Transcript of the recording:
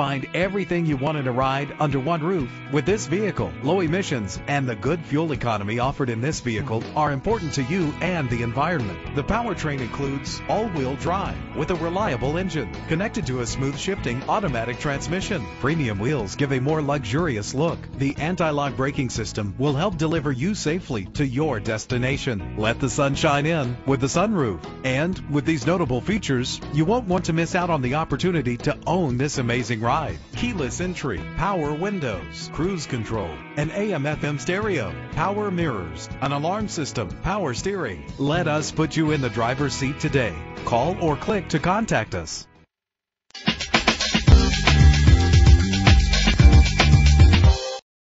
Find everything you want in a ride under one roof. With this vehicle, low emissions and the good fuel economy offered in this vehicle are important to you and the environment. The powertrain includes all-wheel drive with a reliable engine connected to a smooth shifting automatic transmission. Premium wheels give a more luxurious look. The anti-lock braking system will help deliver you safely to your destination. Let the sun shine in with the sunroof. And with these notable features, you won't want to miss out on the opportunity to own this amazing ride. Keyless entry, power windows, cruise control, an AM FM stereo, power mirrors, an alarm system, power steering. Let us put you in the driver's seat today. Call or click to contact us.